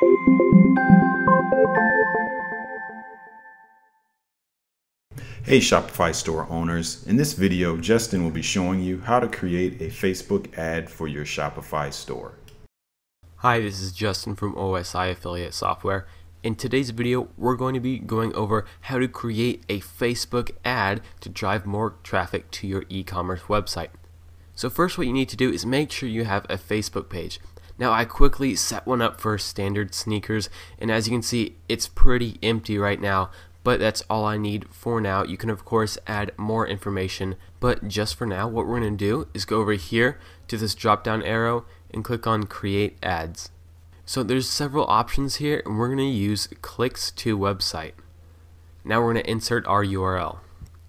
Hey Shopify store owners, in this video Justin will be showing you how to create a Facebook ad for your Shopify store. Hi, this is Justin from OSI Affiliate Software. In today's video, we're going to be going over how to create a Facebook ad to drive more traffic to your e-commerce website. So first what you need to do is make sure you have a Facebook page. Now I quickly set one up for standard sneakers and as you can see it's pretty empty right now but that's all I need for now. You can of course add more information, but just for now, what we're going to do is go over here to this drop down arrow and click on create ads. So there's several options here and we're going to use clicks to website. Now we're going to insert our URL.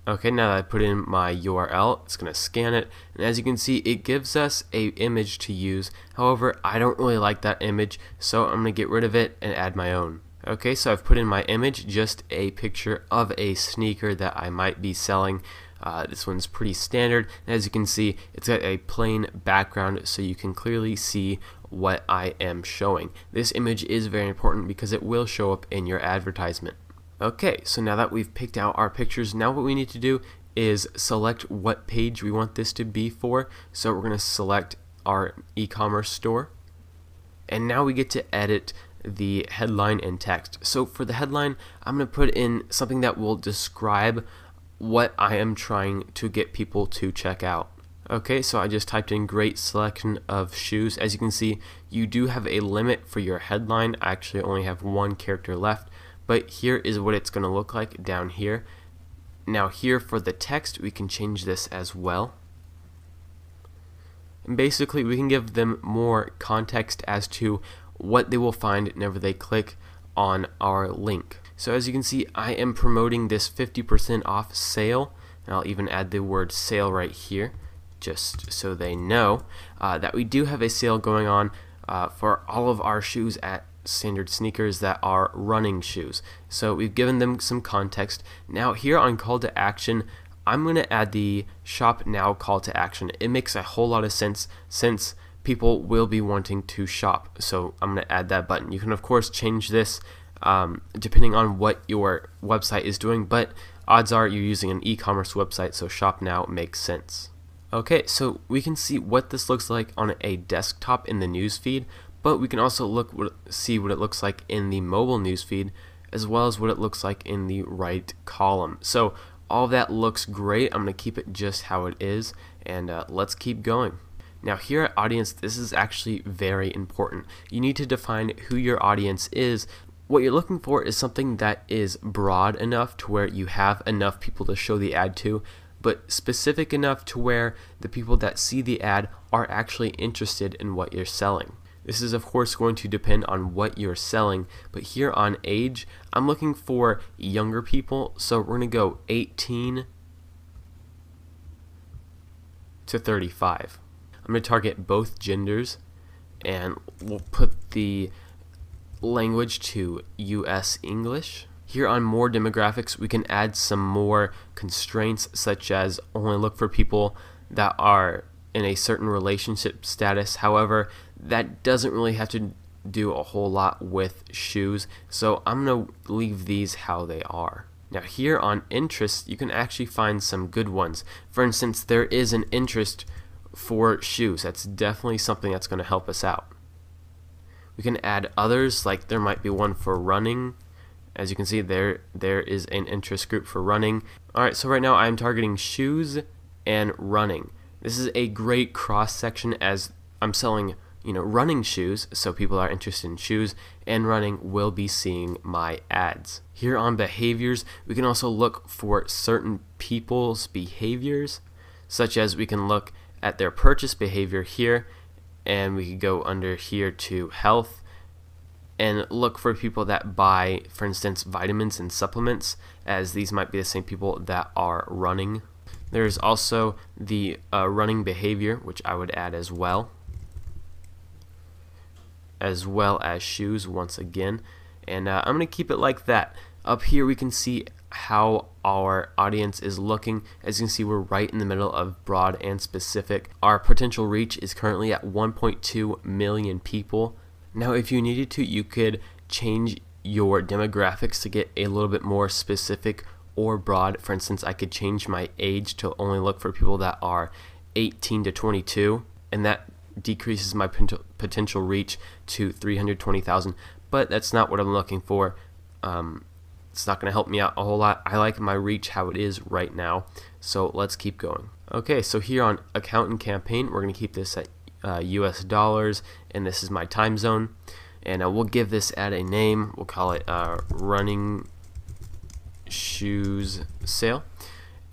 Okay, now that I put in my URL, it's going to scan it, and as you can see, it gives us a image to use. However, I don't really like that image, so I'm going to get rid of it and add my own. Okay, so I've put in my image just a picture of a sneaker that I might be selling. Uh, this one's pretty standard. And as you can see, it's got a plain background so you can clearly see what I am showing. This image is very important because it will show up in your advertisement. Okay, so now that we've picked out our pictures, now what we need to do is select what page we want this to be for. So we're going to select our e-commerce store. And now we get to edit the headline and text. So for the headline, I'm going to put in something that will describe what I am trying to get people to check out. Okay, so I just typed in great selection of shoes. As you can see, you do have a limit for your headline. I actually only have one character left, but here is what it's going to look like down here. Now here for the text, we can change this as well. And basically, we can give them more context as to what they will find whenever they click on our link. So as you can see, I am promoting this 50% off sale, and I'll even add the word sale right here, just so they know uh, that we do have a sale going on uh, for all of our shoes at standard sneakers that are running shoes. So we've given them some context. Now here on call to action, I'm going to add the shop now call to action. It makes a whole lot of sense since people will be wanting to shop. So I'm going to add that button. You can of course change this um, depending on what your website is doing, but odds are you're using an e-commerce website, so shop now makes sense. Okay, so we can see what this looks like on a desktop in the newsfeed, but we can also look see what it looks like in the mobile newsfeed, as well as what it looks like in the right column. So all that looks great. I'm going to keep it just how it is, and uh, let's keep going. Now here at audience, this is actually very important. You need to define who your audience is. What you're looking for is something that is broad enough to where you have enough people to show the ad to, but specific enough to where the people that see the ad are actually interested in what you're selling. This is of course going to depend on what you're selling, but here on age, I'm looking for younger people, so we're going to go 18 to 35. I'm going to target both genders and we'll put the language to US English. Here on more demographics, we can add some more constraints such as only look for people that are in a certain relationship status. However, that doesn't really have to do a whole lot with shoes, so I'm going to leave these how they are. Now here on interest, you can actually find some good ones. For instance, there is an interest for shoes. That's definitely something that's going to help us out. We can add others, like there might be one for running. As you can see, there there is an interest group for running. Alright, so right now I'm targeting shoes and running. This is a great cross section as I'm selling you know running shoes so people are interested in shoes and running will be seeing my ads. Here on behaviors we can also look for certain people's behaviors such as we can look at their purchase behavior here and we could go under here to health and look for people that buy for instance vitamins and supplements as these might be the same people that are running. There's also the uh, running behavior which I would add as well as well as shoes once again and uh, I'm gonna keep it like that up here we can see how our audience is looking. As you can see, we're right in the middle of broad and specific. Our potential reach is currently at 1.2 million people. Now, if you needed to, you could change your demographics to get a little bit more specific or broad. For instance, I could change my age to only look for people that are 18 to 22, and that decreases my potential reach to 320,000. But that's not what I'm looking for. Um, it's not going to help me out a whole lot. I like my reach how it is right now. So let's keep going. Okay, so here on account and campaign, we're going to keep this at uh, US dollars, and this is my time zone. And uh, we'll give this ad a name. We'll call it uh, Running Shoes Sale.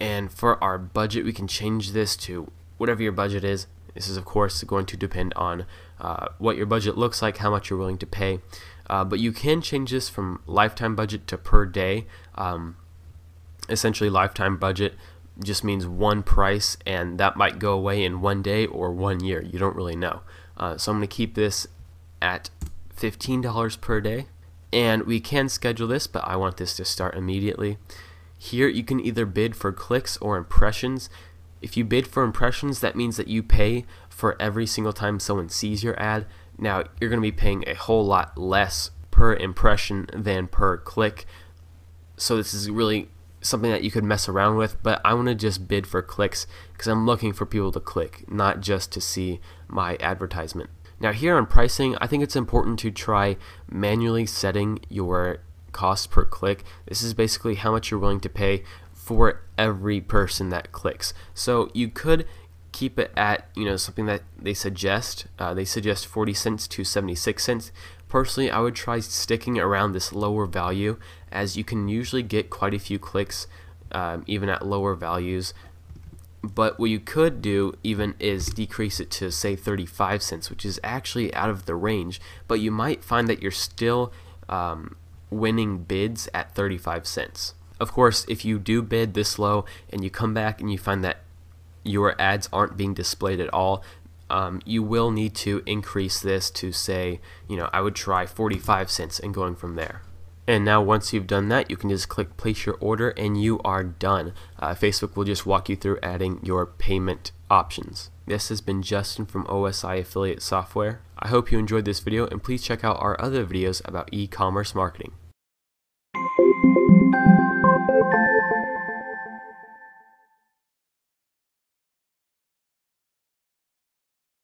And for our budget, we can change this to whatever your budget is. This is, of course, going to depend on uh, what your budget looks like, how much you're willing to pay. Uh, but you can change this from lifetime budget to per day. Um, essentially, lifetime budget just means one price, and that might go away in one day or one year. You don't really know. Uh, so I'm going to keep this at $15 per day. And we can schedule this, but I want this to start immediately. Here, you can either bid for clicks or impressions. If you bid for impressions, that means that you pay for every single time someone sees your ad. Now, you're going to be paying a whole lot less per impression than per click. So this is really something that you could mess around with, but I want to just bid for clicks because I'm looking for people to click, not just to see my advertisement. Now here on pricing, I think it's important to try manually setting your cost per click. This is basically how much you're willing to pay for every person that clicks. So you could keep it at you know something that they suggest. Uh, they suggest 40 cents to 76 cents. Personally, I would try sticking around this lower value as you can usually get quite a few clicks um, even at lower values. But what you could do even is decrease it to say 35 cents, which is actually out of the range. But you might find that you're still um, winning bids at 35 cents. Of course, if you do bid this low and you come back and you find that your ads aren't being displayed at all, um, you will need to increase this to say, you know, I would try 45 cents and going from there. And now once you've done that, you can just click place your order and you are done. Uh, Facebook will just walk you through adding your payment options. This has been Justin from OSI Affiliate Software. I hope you enjoyed this video and please check out our other videos about e-commerce marketing.